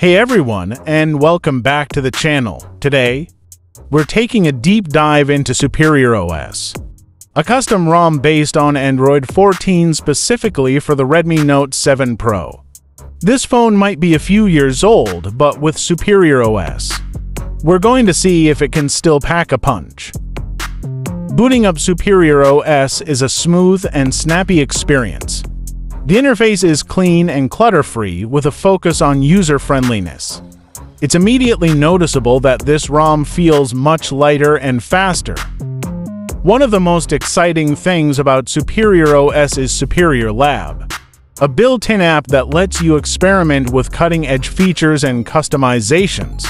Hey everyone, and welcome back to the channel. Today, we're taking a deep dive into Superior OS, a custom ROM based on Android 14 specifically for the Redmi Note 7 Pro. This phone might be a few years old, but with Superior OS, we're going to see if it can still pack a punch. Booting up Superior OS is a smooth and snappy experience. The interface is clean and clutter-free with a focus on user-friendliness. It's immediately noticeable that this ROM feels much lighter and faster. One of the most exciting things about Superior OS is Superior Lab, a built-in app that lets you experiment with cutting-edge features and customizations.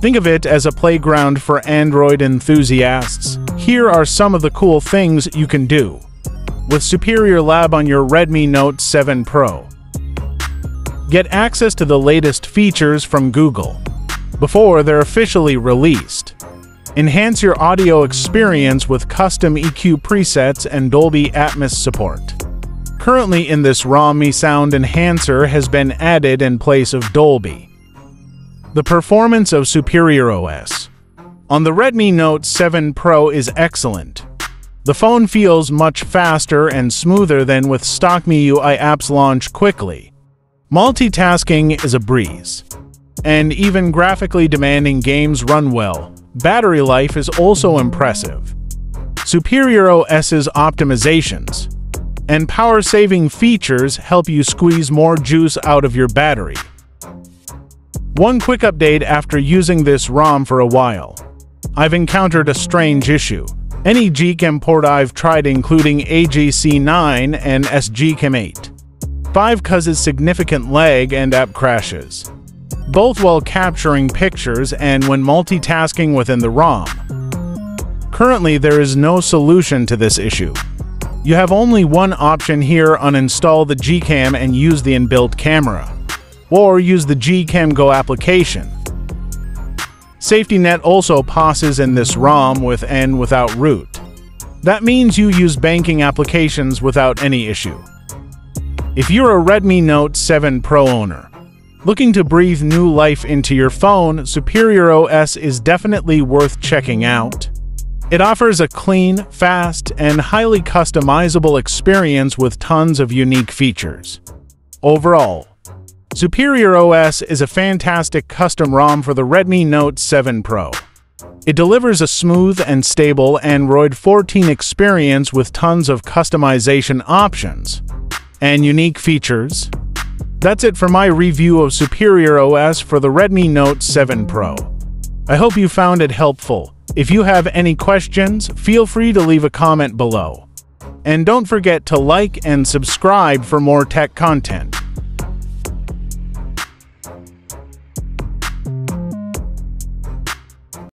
Think of it as a playground for Android enthusiasts. Here are some of the cool things you can do with Superior Lab on your Redmi Note 7 Pro. Get access to the latest features from Google before they're officially released. Enhance your audio experience with custom EQ presets and Dolby Atmos support. Currently in this ROM sound enhancer has been added in place of Dolby. The performance of Superior OS on the Redmi Note 7 Pro is excellent, the phone feels much faster and smoother than with stock MIUI apps launch quickly. Multitasking is a breeze. And even graphically demanding games run well. Battery life is also impressive. Superior OS's optimizations and power-saving features help you squeeze more juice out of your battery. One quick update after using this ROM for a while. I've encountered a strange issue. Any Gcam port I've tried including AGC9 and SGCAM8. 5 causes significant lag and app crashes, both while capturing pictures and when multitasking within the ROM. Currently, there is no solution to this issue. You have only one option here uninstall the Gcam and use the inbuilt camera, or use the Gcam Go application. SafetyNet also passes in this ROM with N without root. That means you use banking applications without any issue. If you're a Redmi Note 7 Pro owner, looking to breathe new life into your phone, Superior OS is definitely worth checking out. It offers a clean, fast, and highly customizable experience with tons of unique features. Overall, Superior OS is a fantastic custom ROM for the Redmi Note 7 Pro. It delivers a smooth and stable Android 14 experience with tons of customization options and unique features. That's it for my review of Superior OS for the Redmi Note 7 Pro. I hope you found it helpful. If you have any questions, feel free to leave a comment below. And don't forget to like and subscribe for more tech content.